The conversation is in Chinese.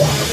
want to